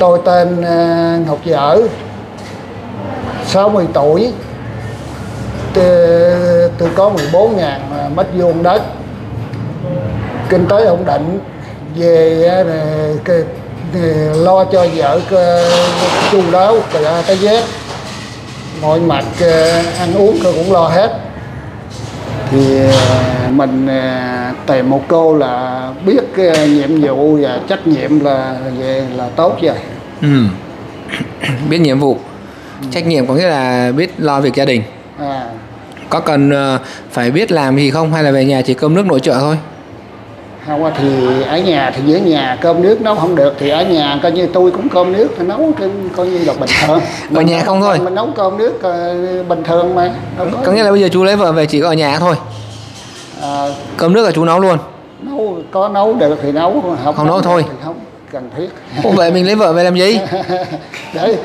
tôi tên ờ, Ngọc Dở 60 tuổi. Tôi, tôi có 14.000 mét vuông đất. Kinh tế ổn định về ờ, cái- lo cho vợ chu đáo từ A tới Z mọi mặt ăn uống tôi cũng lo hết. Thì ờ, mình tìm một cô là biết nhiệm vụ và trách nhiệm là về là tốt rồi ừ. biết nhiệm vụ. Trách nhiệm có nghĩa là biết lo việc gia đình. À, có cần ờ, phải biết làm gì không hay là về nhà chỉ cơm nước nội trợ thôi? Không thì ở nhà thì giữa nhà cơm nước nấu không được thì ở nhà coi như tôi cũng cơm nước thì nấu coi như là bình thường. Ở nhà không thôi? mình nấu cơm nước ờ, bình thường mà. Đâu có nghĩa là bây giờ chú lấy vợ về chỉ có ở nhà thôi. À, cơm nước là chú nấu luôn. Nấu có nấu được thì nấu không, Không nấu được thôi. thì không cần thiết. Ủa vậy mình lấy vợ về làm gì? Để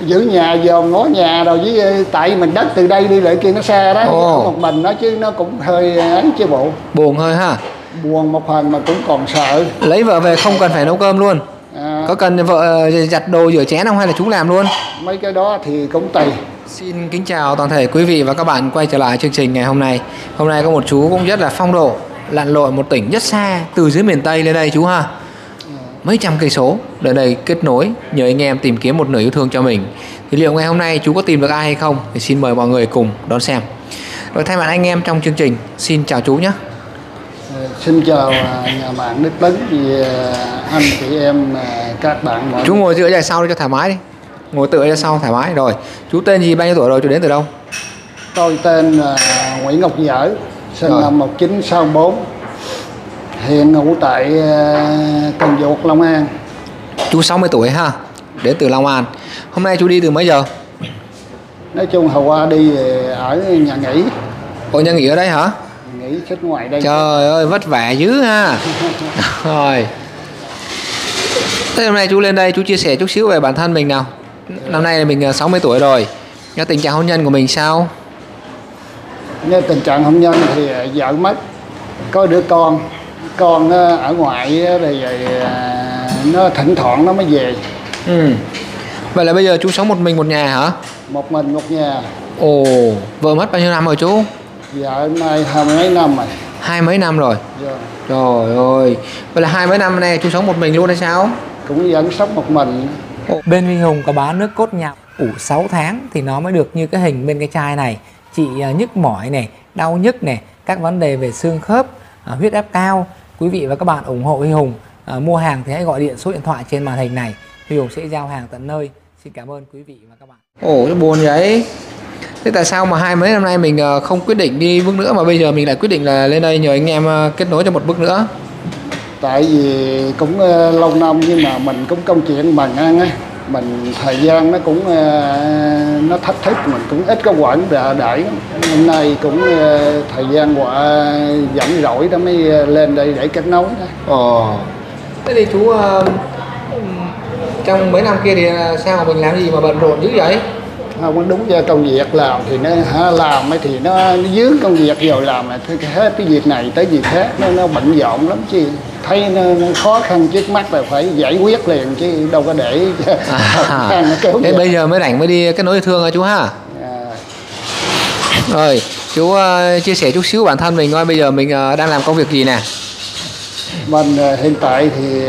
giữ nhà dòm ngó nhà rồi với tại mình đất từ đây đi lại kia nó xa đó Ồ. một mình nó chứ nó cũng hơi ấy chứ bộ. Buồn hơi ha? Buồn một phần mà cũng còn sợ. Lấy vợ về không cần phải nấu cơm luôn? À, có cần vợ ờ, giặt đồ rửa chén không hay là chú làm luôn? Mấy cái đó thì cũng tùy. Xin kính chào toàn thể quý vị và các bạn quay trở lại chương trình ngày hôm nay. Hôm nay có một chú cũng rất là phong độ, lặn lội một tỉnh rất xa từ dưới miền Tây lên đây chú ha. Mấy trăm cây số đến đây kết nối nhờ anh em tìm kiếm một nửa yêu thương cho mình. Thì liệu ngày hôm nay chú có tìm được ai hay không? Thì xin mời mọi người cùng đón xem. Rồi thay mặt anh em trong chương trình, xin chào chú nhé. Ờ, xin chào à, nhà bạn Đức Tấn vì à, anh chị em à, các bạn mọi Chú ngồi dựa ra sau đi cho thoải mái đi. Ngồi tựa ra sau thoải mái rồi. Chú tên gì bao nhiêu tuổi rồi? Chú đến từ đâu? tôi tên Nguyễn Ngọc Dở sinh Rồi. năm 1964 hiện ngụ tại à, Cần Duộc Long An Chú 60 tuổi ha. Đến từ Long An. Hôm nay chú đi từ mấy giờ? nói chung hồi qua đi à, ở nhà nghỉ Ủa nhà nghỉ ở đây hả? nghỉ xích ngoài đây Trời ơi vất vả dữ ha Rồi Thế hôm nay chú lên đây chú chia sẻ chút xíu về bản thân mình nào Năm nay mình à, 60 tuổi rồi Cái tình trạng hôn nhân của mình sao Như tình trạng hôn nhân thì vợ mất có đứa con con à, ở ngoại rồi à, nó thỉnh thoảng nó mới về. Ừ. Vậy là bây giờ chú sống một mình một nhà hả? Một mình một nhà. Ồ Vợ mất bao nhiêu năm rồi chú? Vợ nay hai mấy năm rồi. Hai mấy năm rồi? Rồi. Trời ơi. Vậy là hai mấy năm nay chú sống một mình luôn hay sao? Cũng vẫn sống một mình. Bên Huy Hùng có bán nước cốt nhạo ủ 6 tháng thì nó mới được như cái hình bên cái chai này. Chị à, nhức mỏi này, đau nhức này, các vấn đề về xương khớp, huyết áp cao. Quý vị và các bạn ủng hộ Huy Hùng à, mua hàng thì hãy gọi điện số điện thoại trên màn hình này. Huy Hùng sẽ giao hàng tận nơi. Xin cảm ơn quý vị và các bạn. Ồ buồn vậy Thế tại sao mà hai mấy năm nay mình ờ, không quyết định đi bước nữa Mà bây giờ mình lại quyết định là lên đây nhờ anh em ờ, kết nối cho một bước nữa tại vì cũng ờ, lâu năm nhưng mà mình cũng công chuyện bằng ăn á mình thời gian nó cũng ờ, nó thách thức mình cũng ít có quản đợi đẩy. Hôm nay cũng ờ, thời gian qua rảnh rỗi đó mới ờ, lên đây để kết nối đó Ồ Thế thì chú ờ, trong mấy năm kia thì ờ, sao mà mình làm gì mà bận rộn dữ vậy không đúng ra công việc làm thì nó làm thì nó, nó dướng công việc rồi làm là cái- hết cái việc này tới việc khác. Nó nó bận rộn lắm chứ thấy nó, nó khó khăn trước mắt là phải giải quyết liền chứ đâu có để nó kéo Thế bây giờ mới rảnh mới đi nối yêu thương hả chú ha. À, Rồi chú ờ, chia sẻ chút xíu bản thân mình coi bây giờ mình ờ, đang làm công việc gì nè? Mình ờ, hiện tại thì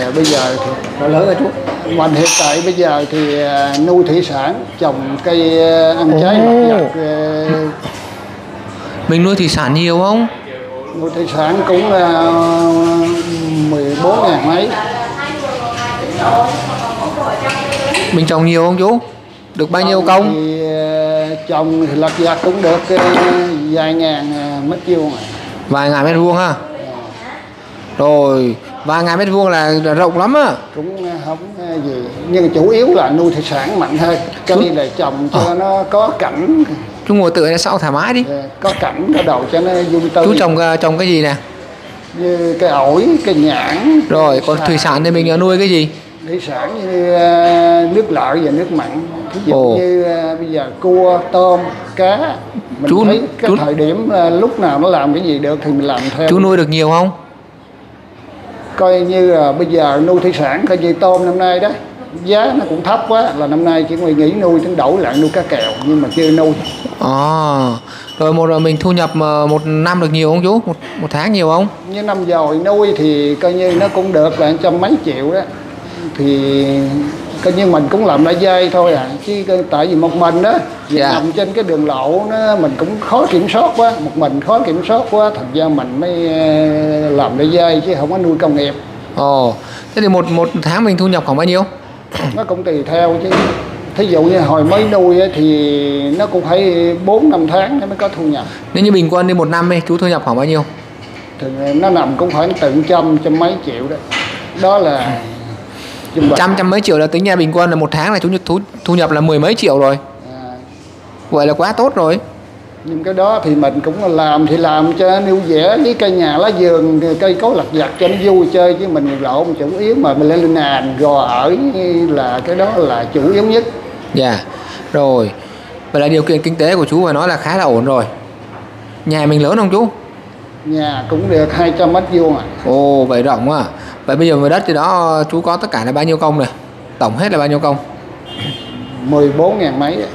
ờ, bây giờ thì Nó lớn rồi chú mình hiện tại bây giờ thì ờ, nuôi thủy sản trồng cây ờ, ăn trái mặt vật ờ, Mình nuôi thủy sản nhiều không? Nuôi thủy sản cũng ờ, 14 ngàn mấy. Mình trồng nhiều không chú? Được bao nhiêu công? thì trồng thì lặt vặt cũng được vài ngàn mét vuông à. Vài ngàn mét vuông ha Rồi Vài ngàn mét vuông là, rộng lắm á. Cũng ờ, không ờ, gì. Nhưng chủ yếu là nuôi thủy sản mạnh hơn. Cho nên là trồng cho nó có cảnh. Chú ngồi tựa ra sau thoải mái đi. Có cảnh có đầu cho nó dung tươi. Chú trồng trồng cái gì nè? Như cái ổi cái nhãn. Rồi còn thủy sản thì mình nuôi cái gì? Thủy sản như nước lợ và nước mặn. Ví dụ Ồ. như bây giờ cua tôm cá. Mình Chú- thấy cái chú- thời điểm lúc nào nó làm cái gì được thì mình làm theo. Chú nuôi được nhiều không coi như là bây giờ nuôi thủy sản coi như tôm năm nay đó giá nó cũng thấp quá là năm nay chỉ nghĩ nuôi tính đổi lại nuôi cá kèo nhưng mà chưa nuôi. À, rồi một rồi mình thu nhập ờ, một năm được nhiều không chú? Một một tháng nhiều không? Như năm rồi nuôi thì coi như nó cũng được là trăm mấy triệu đó. Thì coi như mình cũng làm lại dây thôi à. Chứ tại vì một mình đó Dạ. nằm trên cái đường lộ nó mình cũng khó kiểm soát quá. Một mình khó kiểm soát quá thành ra mình mới ờ, làm lại dây chứ không có nuôi công nghiệp. Ồ thế thì một một tháng mình thu nhập khoảng bao nhiêu? Nó cũng tùy theo chứ. Thí dụ như hồi mới nuôi thì nó cũng phải 4 năm tháng mới có thu nhập. Nếu như bình quân đi một năm đi chú thu nhập khoảng bao nhiêu? Thì nó nằm cũng khoảng từ trăm trăm mấy triệu đó. Đó là. Trăm trăm mấy triệu là tính ra bình quân là một tháng là chú thu thu nhập là mười mấy triệu rồi. À, vậy là quá tốt rồi. Nhưng cái đó thì mình cũng làm thì làm cho nêu vẽ với cây nhà lá vườn cây cối lặt vặt cho nó vui chơi chứ mình lộn chủ yếu mà mình lên nàn gò ở là cái đó là chủ yếu nhất. Dạ rồi. Vậy là điều kiện kinh tế của chú phải nói là khá là ổn rồi. Nhà mình lớn không chú nhà cũng được 200 mét vuông à ồ vậy rộng quá. À. vậy bây giờ về đất thì đó chú có tất cả là bao nhiêu công này tổng hết là bao nhiêu công? 14 ngàn mấy á.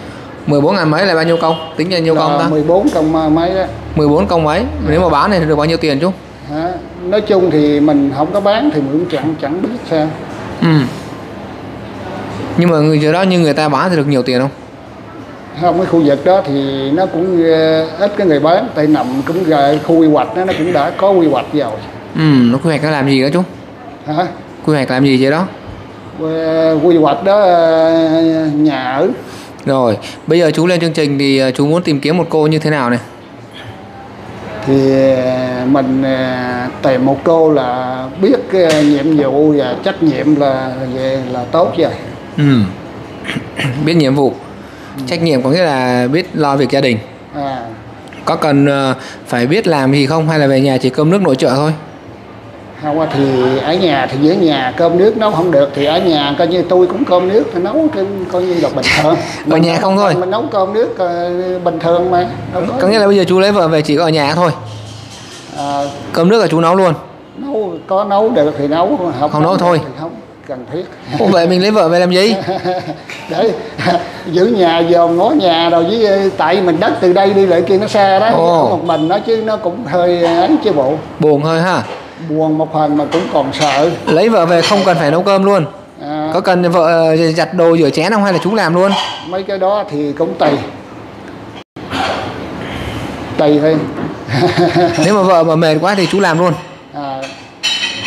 14 ngàn mấy là bao nhiêu công? Tính ra nhiêu công Là ta 14 công mấy đó 14 công mấy? Nếu mà bán này thì được bao nhiêu tiền chú? Hả? nói chung thì mình không có bán thì mình cũng chẳng chẳng biết sao. Ừ. Nhưng mà người đó như người ta bán thì được nhiều tiền không không cái khu vực đó thì nó cũng ờ, ít cái người bán tại nằm cũng gần khu quy hoạch đó nó cũng đã có quy hoạch rồi. Ừ nó quy hoạch nó làm gì đó chú? Hả? Quy hoạch làm gì vậy đó? Ờ, quy hoạch đó ờ, nhà ở. Rồi bây giờ chú lên chương trình thì chú muốn tìm kiếm một cô như thế nào này? Thì mình tìm một cô là biết nhiệm vụ và trách nhiệm là về là tốt rồi. Ừ. Biết nhiệm vụ trách nhiệm có nghĩa là biết lo việc gia đình. À. Có cần ờ, phải biết làm gì không? Hay là về nhà chỉ cơm nước nội trợ thôi? Không thì ở nhà thì dưới nhà cơm nước nấu không được thì ở nhà coi như tôi cũng cơm nước thì nấu cái coi như là bình thường. Ở nhà không thôi? mình nấu cơm nước ờ, bình thường mà đâu có nghĩa là bây giờ chú lấy vợ về chỉ có ở nhà thôi. À, cơm nước là chú nấu luôn. Nấu có nấu được thì nấu không, Không nấu được thôi. không cần thiết. Ủa vậy mình lấy vợ về làm gì? Để giữ nhà dòm ngó nhà rồi với ờ, tại mình đất từ đây đi lại kia nó xa đó Ồ. một mình nó chứ nó cũng hơi ấy chứ bộ. Buồn hơi ha. Buồn một phần mà cũng còn sợ. Lấy vợ về không cần phải nấu cơm luôn. À, có cần vợ ờ, giặt đồ rửa chén không hay là chú làm luôn? Mấy cái đó thì cũng tùy. Tùy thôi. Nếu mà vợ mà mệt quá thì chú làm luôn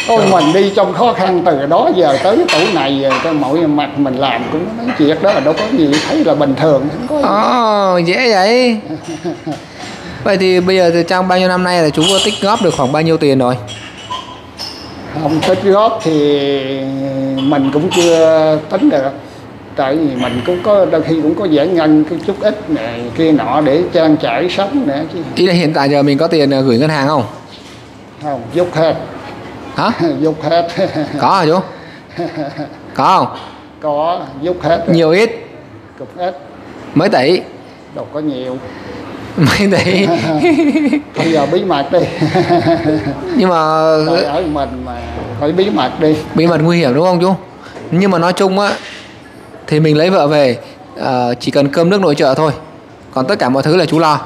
Ôi mình đi trong khó khăn từ đó giờ tới tuổi này giờ cái mỗi mặt mình làm cũng mấy chuyện đó là đâu có gì thấy là bình thường. Không có Ồ, dễ vậy. Vậy thì bây giờ thì trong bao nhiêu năm nay là chú có tích góp được khoảng bao nhiêu tiền rồi? Không tích góp thì mình cũng chưa tính được. Tại vì mình cũng có đôi khi cũng có giải ngân cái chút ít này kia nọ để trang trải sống nữa chứ. Ý là hiện tại giờ mình có tiền ờ, gửi ngân hàng không? Không dốc hết hả? Dốc hết. Có hả chú? Có không? Có dốc hết nhiều ít. Cũng ít mấy tỷ? Đâu có nhiều. Mấy tỷ? Bây giờ bí mật đi. Nhưng mà ở mình mà phải bí mật đi. Bí mật nguy hiểm đúng không chú? Nhưng mà nói chung á thì mình lấy vợ về ờ, chỉ cần cơm nước nội trợ thôi. Còn tất cả mọi thứ là chú lo.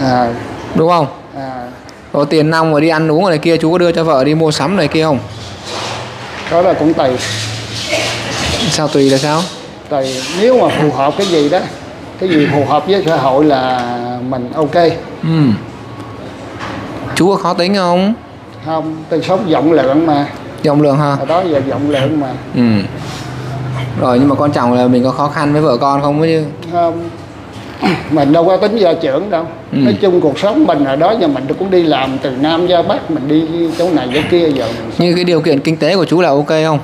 À, đúng không có tiền nong mà đi ăn uống này kia chú có đưa cho vợ đi mua sắm này kia không? Đó là cũng tùy. Sao tùy là sao? Tùy. Nếu mà phù hợp cái gì đó cái gì phù hợp với xã hội là mình ok. Ừ. Chú có khó tính không? Không tôi sống rộng lượng mà. Dòng lượng hả? Đó giờ rộng lượng mà. Ừ. Rồi nhưng mà quan trọng là mình có khó khăn với vợ con không chứ? Không mình đâu có tính gia trưởng đâu. Ừ. nói chung cuộc sống mình ở đó giờ mình cũng đi làm từ nam ra bắc mình đi chỗ này chỗ kia giờ mình như cái điều kiện kinh tế của chú là ok không?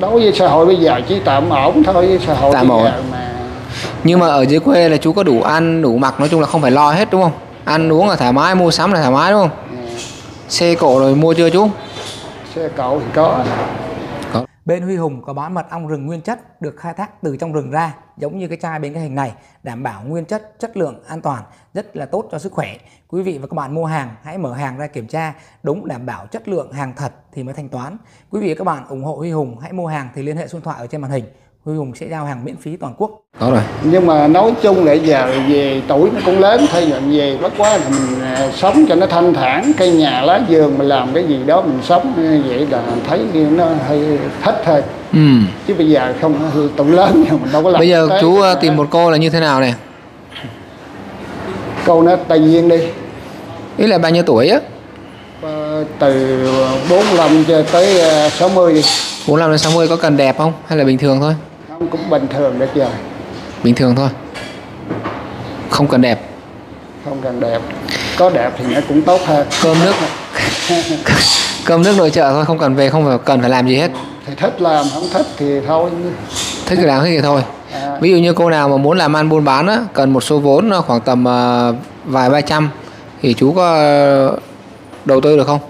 Đối với xã hội bây giờ chỉ tạm ổn thôi với xã hội Tạm ổn. mà. Nhưng mà ở dưới quê là chú có đủ ăn đủ mặc nói chung là không phải lo hết đúng không? Ăn uống là thoải mái mua sắm là thoải mái đúng không? Ừ, xe cộ rồi mua chưa chú? Xe cộ thì có Bên Huy Hùng có bán mật ong rừng nguyên chất được khai thác từ trong rừng ra, giống như cái chai bên cái hình này, đảm bảo nguyên chất, chất lượng an toàn, rất là tốt cho sức khỏe. Quý vị và các bạn mua hàng hãy mở hàng ra kiểm tra, đúng đảm bảo chất lượng hàng thật thì mới thanh toán. Quý vị và các bạn ủng hộ Huy Hùng hãy mua hàng thì liên hệ số điện thoại ở trên màn hình. Huy Hùng sẽ giao hàng miễn phí toàn quốc. Có rồi. nhưng mà nói chung lại giờ về tuổi nó cũng lớn thôi giờ về bất quá là mình à, sống cho nó thanh thản cây nhà lá vườn mình làm cái gì đó mình sống à, vậy là thấy nó hơi thích thôi Ừ. chứ bây giờ không tuổi lớn nhưng mình đâu có làm Bây giờ chú ờ, tìm một cô là như thế nào này? câu nó tây duyên đi Ý là bao nhiêu tuổi á? Ờ, từ 45 cho tới à, 60 đi 45 đến 60 có cần đẹp không? Hay là bình thường thôi? Không cũng bình thường được rồi Bình thường thôi. Không cần đẹp. không cần đẹp có đẹp thì nó cũng tốt hơn Cơm nước cơm nước nội trợ thôi, không cần về không phải cần phải làm gì hết. thì thích làm không thích thì thôi Thích thì làm thích thì thôi. à, Ví dụ như cô nào mà muốn làm ăn buôn bán á, cần một số vốn khoảng tầm ờ, vài ba trăm thì chú có đầu tư được không?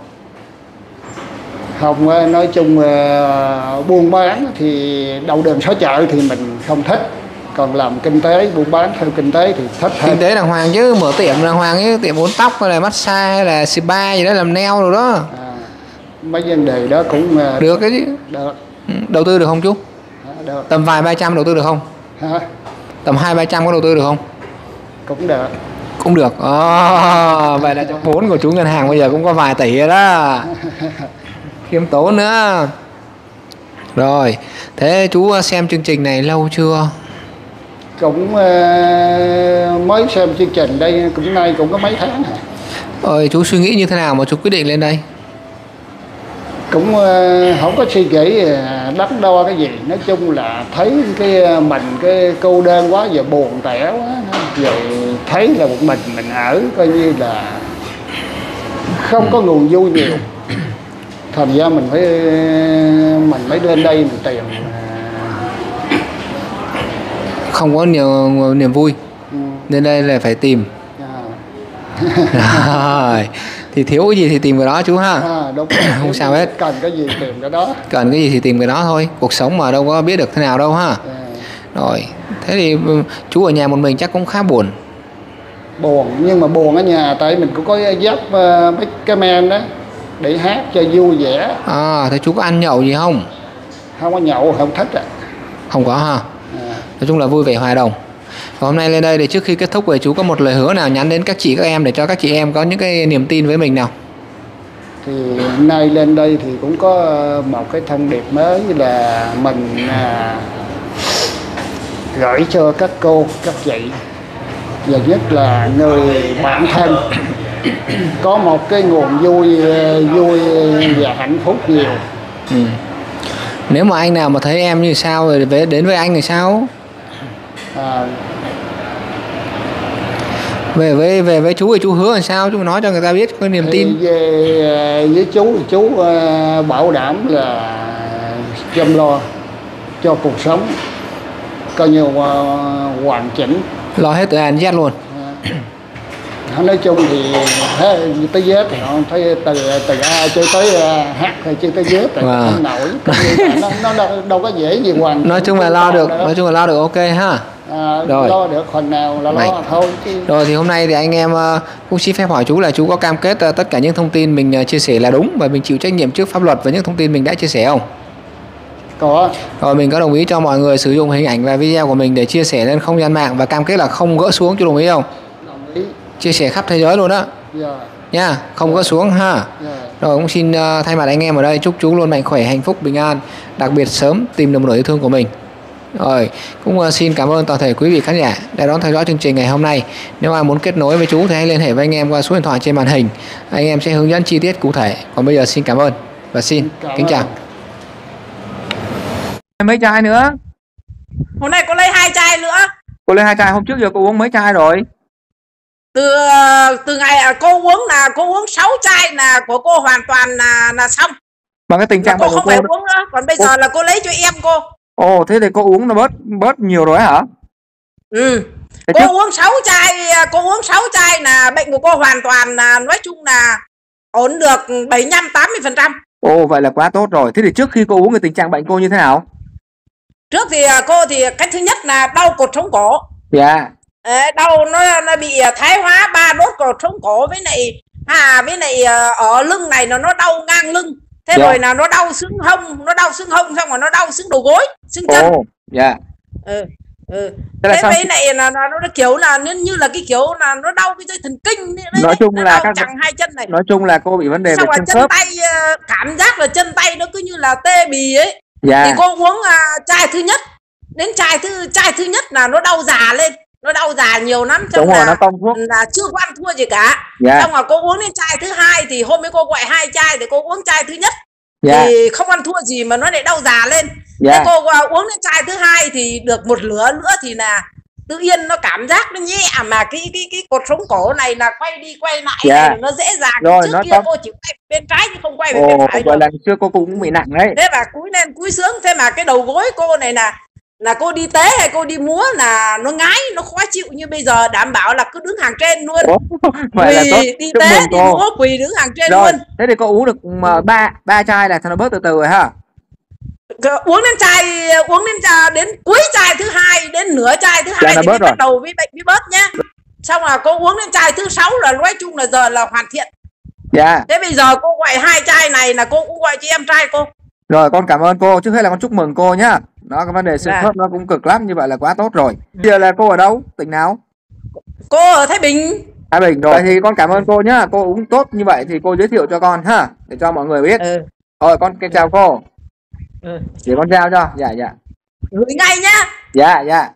Không ờ, nói chung ờ, buôn bán thì đầu đường xó chợ thì mình không thích còn làm kinh tế buôn bán theo kinh tế thì thích Kinh hơn tế đàng hoàng chứ, mở tiệm đàng hoàng chứ, tiệm uốn tóc hay là massage hay là spa gì đó làm nail rồi đó. à, mấy vấn đề đó cũng ờ, Được cái chứ. được Ừ, Đầu tư được không chú? à, được Tầm vài ba trăm đầu tư được không? ha, Tầm hai ba trăm có đầu tư được không? cũng được Cũng được. Ồ, vậy là trong vốn của chú ngân hàng bây giờ cũng có vài tỷ rồi đó. Khiêm tốn nữa. Rồi, thế chú ờ, xem chương trình này lâu chưa? cũng ờ, mới xem chương trình đây cũng nay cũng có mấy tháng à. Rồi chú suy nghĩ như thế nào mà chú quyết định lên đây? cũng ờ, không có suy nghĩ đắn đo cái gì nói chung là thấy cái mình cái cô đơn quá giờ buồn tẻ quá rồi thấy là một mình mình ở coi như là không có nguồn vui nhiều thành ra mình phải mình mới lên đây mình tìm ờ, Không có nhiều niềm vui ừ, nên đây là phải tìm. à, Rồi, thì thiếu cái gì thì tìm cái đó chú ha. à, đúng. Không sao hết. cần cái gì tìm cái đó Cần cái gì thì tìm cái đó thôi. Cuộc sống mà đâu có biết được thế nào đâu ha. à, Rồi, thế thì ừ, chú ở nhà một mình chắc cũng khá buồn. buồn nhưng mà buồn ở nhà tại mình cũng có dắt ờ, mấy cái men đó để hát cho vui vẻ À, thế chú có ăn nhậu gì không? không có nhậu không thích à, Không có ha. à Nói chung là vui vẻ hòa đồng. Và hôm nay lên đây thì trước khi kết thúc thì chú có một lời hứa nào nhắn đến các chị các em để cho các chị em có những cái niềm tin với mình nào? thì hôm nay lên đây thì cũng có một cái thông điệp mới là mình à, gửi cho các cô các chị và nhất là người bạn thân có một cái nguồn vui vui và hạnh phúc nhiều Ừ. Nếu mà anh nào mà thấy em như sao rồi về đến với anh thì sao? à, Về với về với chú thì chú hứa làm sao? Chú nói cho người ta biết có niềm thì tin. về với chú thì chú à, bảo đảm là chăm lo cho cuộc sống coi như à, hoàn chỉnh Lo hết từ A đến Z luôn. À, nói chung thì thế, tới Z thì họ thấy từ từ A chơi tới à, H hay chơi tới Z thì Wow. không nổi nó, nó đâu, đâu có dễ gì hoàn Nói chung là lo được, nói chung là lo được ok ha. à, Rồi. lo được phần nào là Này. lo thôi chứ Rồi thì hôm nay thì anh em ờ, cũng xin phép hỏi chú là chú có cam kết ờ, tất cả những thông tin mình ờ, chia sẻ là đúng và mình chịu trách nhiệm trước pháp luật với những thông tin mình đã chia sẻ không? có Rồi mình có đồng ý cho mọi người sử dụng hình ảnh và video của mình để chia sẻ lên không gian mạng và cam kết là không gỡ xuống chú đồng ý không? Chia sẻ khắp thế giới luôn đó giờ nha, không gỡ xuống ha. giờ Rồi cũng xin ờ, thay mặt anh em ở đây chúc chú luôn mạnh khỏe, hạnh phúc, bình an, đặc biệt sớm tìm được một nửa yêu thương của mình. Rồi, cũng ờ, xin cảm ơn toàn thể quý vị khán giả đã đón theo dõi chương trình ngày hôm nay. Nếu ai muốn kết nối với chú thì hãy liên hệ với anh em qua số điện thoại trên màn hình. Anh em sẽ hướng dẫn chi tiết cụ thể. Còn bây giờ xin cảm ơn và xin Cảm kính chào. Mấy chai nữa? Hôm nay cô lấy hai chai nữa. Cô lấy hai chai hôm trước giờ cô uống mấy chai rồi? Từ từ ngày cô uống là cô uống 6 chai là của cô hoàn toàn là là xong. Bằng cái tình trạng cô bệnh của không phải cô. uống nữa. Còn bây giờ là cô lấy cho em cô. Ồ, thế thì cô uống nó bớt bớt nhiều rồi hả? Ừ. Thế Cô trước- uống 6 chai, cô uống 6 chai là bệnh của cô hoàn toàn là nói chung là ổn được 75 80%. Ồ vậy là quá tốt rồi. Thế thì trước khi cô uống thì tình trạng bệnh cô như thế nào? trước thì à, cô thì cái thứ nhất là đau cột sống cổ Dạ. Đấy, đau nó nó bị à, thái hóa ba đốt cột sống cổ với lại à với à, ở lưng này nó nó đau ngang lưng thế Dạ. rồi là nó đau xương hông nó đau xương hông xong rồi nó đau xương đầu gối xương chân Ồ, dạ. ừ. Ừ. Thế là thế với này là nó, nó kiểu là như, như là cái kiểu là nó đau cái dây thần kinh đấy, Nói chung nó là các- chẳng hai chân này Nói chung là cô bị vấn đề về xong rồi xương chân khớp. tay ờ, cảm giác là chân tay nó cứ như là tê bì ấy thì Dạ. cô uống à, chai thứ nhất đến chai thứ chai thứ nhất là nó đau già lên nó đau già nhiều lắm rồi, là, nó tông thuốc. là chưa có ăn thua gì cả Dạ. xong rồi cô uống đến chai thứ hai thì hôm ấy cô gọi hai chai thì cô uống chai thứ nhất Dạ. thì không ăn thua gì mà nó lại đau già lên Dạ. thế cô à, uống đến chai thứ hai thì được một lửa nữa thì là tự nhiên nó cảm giác nó nhẹ mà cái cái cái cột sống cổ này là quay đi quay lại Dạ. này nó dễ dàng Rồi, trước nó kia tông- cô chỉ quay bên trái chứ không quay về Ồ, bên phải được là xưa cô cũng bị nặng đấy. thế mà cúi lên cúi sướng thế mà cái đầu gối cô này là là cô đi tế hay cô đi múa là nó ngái nó khó chịu như bây giờ đảm bảo là cứ đứng hàng trên luôn vậy là tốt. quỳ đi Chúc tế mừng đi cô. múa quỳ đứng hàng trên Rồi, luôn thế thì cô uống được mà ba ba chai này thì nó bớt từ từ rồi ha. Uống đến chai uống đến chai đến cuối chai thứ hai đến nửa chai thứ hai nó thì bớt mới rồi. bắt đầu với bệnh mới bớt nhá xong là cô uống đến chai thứ sáu là nói chung là giờ là hoàn thiện Dạ. thế bây giờ cô gọi hai chai này là cô cũng gọi cho em trai cô Rồi con cảm ơn cô, trước hết là con chúc mừng cô nhá. Đó cái vấn đề xương Dạ. khớp nó cũng cực lắm, như vậy là quá tốt rồi. Bây giờ là cô ở đâu? Tỉnh nào? cô ở thái bình Thái Bình rồi thì con cảm ơn cô nhá. Cô uống tốt như vậy thì cô giới thiệu cho con ha, để cho mọi người biết. ừ. Rồi con chào cô. Ừ. Để con chào cho. Dạ dạ. gửi ngay nhá Dạ dạ.